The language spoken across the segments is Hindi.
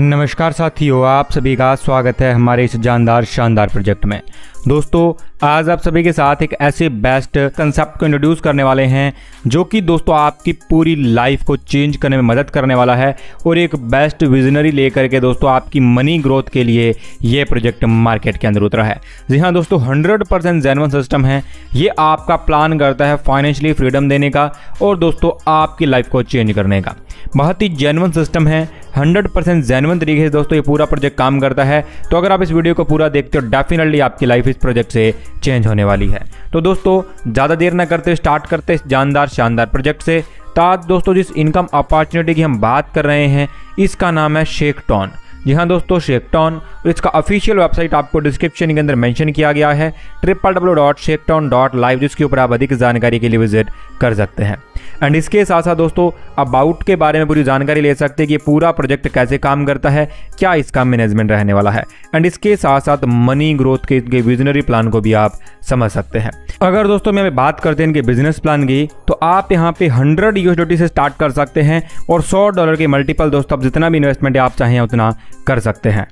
नमस्कार साथियों, आप सभी का स्वागत है हमारे इस जानदार, शानदार प्रोजेक्ट में। दोस्तों, आज आप सभी के साथ एक ऐसे बेस्ट कंसेप्ट को इंट्रोड्यूस करने वाले हैं, जो कि दोस्तों आपकी पूरी लाइफ को चेंज करने में मदद करने वाला है और एक बेस्ट विजनरी लेकर के दोस्तों आपकी मनी ग्रोथ के लिए ये प्रोजेक्ट मार्केट के अंदर उतरा है। जी हाँ दोस्तों हंड्रेड परसेंट जेनवन सिस्टम है। ये आपका प्लान करता है फाइनेंशियली फ्रीडम देने का और दोस्तों आपकी लाइफ को चेंज करने का। बहुत ही जेनवन सिस्टम है। 100 परसेंट जेनवन तरीके से दोस्तों ये पूरा प्रोजेक्ट काम करता है। तो अगर आप इस वीडियो को पूरा देखते हो डेफिनेटली आपकी लाइफ इस प्रोजेक्ट से चेंज होने वाली है। तो दोस्तों, ज़्यादा देर ना करते स्टार्ट करते इस जानदार, शानदार प्रोजेक्ट से। तो दोस्तों, जिस इनकम अपॉर्चुनिटी की हम बात कर रहे हैं, इसका नाम है शेख टॉन। जी हाँ दोस्तों शेकटॉन और इसका ऑफिशियल वेबसाइट आपको डिस्क्रिप्शन के अंदर मेंशन किया गया है। Triple W dot Shakton dot live जिसके ऊपर आप अधिक जानकारी के लिए विज़िट कर सकते हैं। एंड इसके साथ साथ दोस्तों अबाउट के बारे में पूरी जानकारी ले सकते हैं कि पूरा प्रोजेक्ट कैसे काम करता है, क्या इसका मैनेजमेंट रहने वाला है। एंड इसके साथ साथ मनी ग्रोथ के इनके विजनरी प्लान को भी आप समझ सकते हैं। अगर दोस्तों, मैं बात करते हैं इनके बिज़नेस प्लान की तो आप यहाँ पे 100 यूएसडी से स्टार्ट कर सकते हैं और सौ डॉलर के मल्टीपल दोस्तों, आप जितना भी इन्वेस्टमेंट आप चाहें, उतना कर सकते हैं।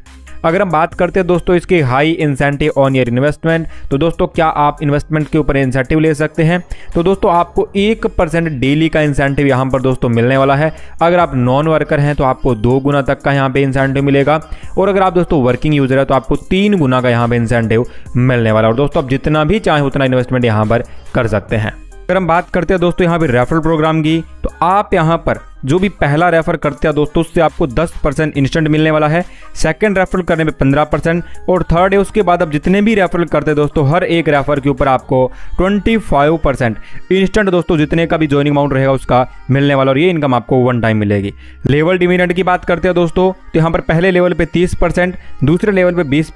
अगर हम बात करते हैं दोस्तों इसके high incentive on year investment तो दोस्तों क्या आप इन्वेस्टमेंट के ऊपर इंसेंटिव ले सकते हैं? तो दोस्तों आपको एक परसेंट डेली का इंसेंटिव यहाँ पर दोस्तों मिलने वाला है। अगर आप नॉन वर्कर हैं तो आपको दो गुना तक का यहाँ पे इंसेंटिव मिलेगा। और अगर आप दोस्तों वर्किंग यूज़र है तो आपको तीन गुना का यहाँ पे इंसेंटिव मिलने वाला और दोस्तों आप जितना भी चाहें उतना इन्वेस्टमेंट यहाँ पर कर सकते हैं। अगर हम बात करते हैं दोस्तों यहाँ पे रेफरल प्रोग्राम की तो आप यहाँ पर जो भी पहला रेफर करते हैं दोस्तों, उससे आपको 10 परसेंट इंस्टेंट मिलने वाला है। सेकंड रेफरल करने में 15 परसेंट और थर्ड है उसके बाद आप जितने भी रेफरल करते हैं दोस्तों, हर एक रेफर के ऊपर आपको 25 परसेंट इंस्टेंट दोस्तों, जितने का भी ज्वाइनिंग अमाउंट रहेगा उसका मिलने वाला और ये इनकम आपको वन टाइम मिलेगी। लेवल डिविडेंड की बात करते हैं दोस्तों तो यहाँ पर पहले लेवल पर तीस दूसरे लेवल पर बीस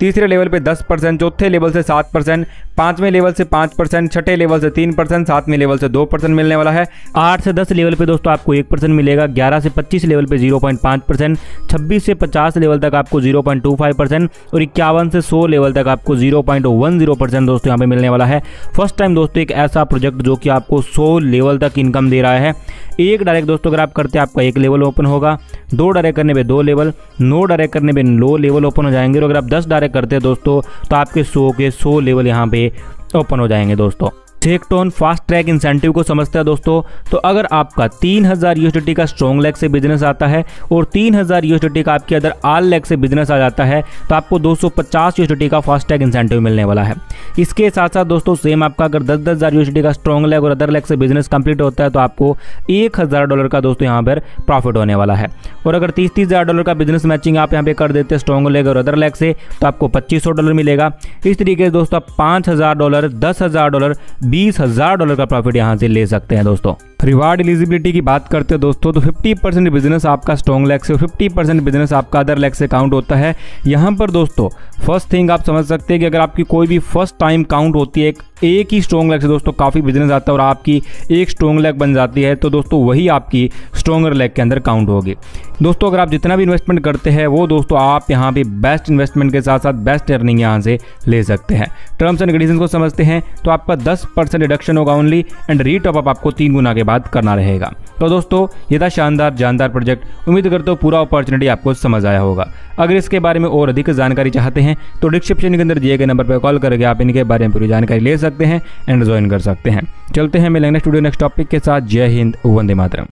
तीसरे लेवल पे 10 परसेंट, चौथे लेवल से 7 परसेंट, पाँचवें लेवल से 5 परसेंट, छठे लेवल से 3 परसेंट, सातवें लेवल से 2 परसेंट मिलने वाला है। आठ से 10 लेवल पे दोस्तों आपको एक परसेंट मिलेगा, ग्यारह से पच्चीस लेवल पे ज़ीरो पॉइंट पाँच परसेंट छब्बीस से पचास लेवल तक आपको zero point two five percent और इक्यावन से सौ लेवल तक आपको zero point one zero percent दोस्तों यहाँ पे मिलने वाला है। फ़र्स्ट टाइम दोस्तों एक ऐसा प्रोजेक्ट जो कि आपको सौ लेवल तक इनकम दे रहा है। एक डायरेक्ट दोस्तों अगर आप करते हैं, आपका एक लेवल ओपन होगा, दो डायरेक्ट करने पे दो लेवल नो डायरेक्ट करने पे लो लेवल ओपन हो जाएँगे और अगर आप दस डायरेक्ट करते हैं दोस्तों तो आपके सौ के सौ लेवल यहाँ पे ओपन हो जाएँगे दोस्तों। टेकटोन फास्ट ट्रैक इंसेंटिव को समझते हैं दोस्तों। तो अगर आपका 3000 हज़ार यूएसडी का स्ट्रॉन्ग लेग से बिज़नेस आता है और 3000 हज़ार यूएसडी का आपके अदर आल लेग से बिज़नेस आ जाता है तो आपको 250 यूएसडी का फास्ट ट्रैक इंसेंटिव मिलने वाला है। इसके साथ साथ दोस्तों सेम आपका अगर दस दस हज़ार यूएसडी का स्ट्रॉन्ग लेग और अदर लेग से बिज़नेस कंप्लीट होता है तो आपको एक हज़ार डॉलर का दोस्तों यहाँ पर प्रॉफिट होने वाला है। और अगर तीस तीस हज़ार डॉलर का बिज़नेस मैचिंग आप यहाँ पे कर देते हैं स्ट्रॉन्ग लेग और अदर लेग से तो आपको पच्चीस डॉलर मिलेगा। इस तरीके से दोस्तों, आप पाँच हज़ार डॉलर दस डॉलर बीस हज़ार डॉलर का प्रॉफिट यहाँ से ले सकते हैं दोस्तों। रिवार्ड एलिजिबिलिटी की बात करते हैं दोस्तों तो 50 परसेंट बिज़नेस आपका स्ट्रॉन्ग लेग से 50 परसेंट बिज़नेस आपका अदर लेग से काउंट होता है। यहाँ पर दोस्तों, फ़र्स्ट थिंग आप समझ सकते हैं कि अगर आपकी कोई भी फ़र्स्ट टाइम काउंट होती है एक एक ही स्ट्रॉन्ग लेग से दोस्तों काफ़ी बिज़नेस आता है और आपकी एक स्ट्रॉन्ग लेग बन जाती है तो दोस्तों वही आपकी स्ट्रॉन्गर लेग के अंदर काउंट होगी। दोस्तों, अगर आप जितना भी इन्वेस्टमेंट करते हैं, वो दोस्तों आप यहाँ पे बेस्ट इन्वेस्टमेंट के साथ साथ बेस्ट अर्निंग यहाँ से ले सकते हैं। टर्म्स एंड कंडीशन को समझते हैं तो आपका दस परसेंट रिडक्शन होगा ओनली एंड रीटॉप अप आपको तीन गुना के बाद करना रहेगा। तो दोस्तों, ये था शानदार, जानदार प्रोजेक्ट उम्मीद करते हो पूरा अपॉर्चुनिटी आपको समझ आया होगा। अगर इसके बारे में और अधिक जानकारी चाहते हैं तो डिस्क्रिप्शन के अंदर दिए गए नंबर पर कॉल करके आप इनके बारे में पूरी जानकारी ले सकते हैं एंड ज्वाइन कर सकते हैं। चलते हैं मिलेंगे नेक्स्ट वीडियो नेक्स्ट टॉपिक के साथ। जय हिंद, वंदे मातरम।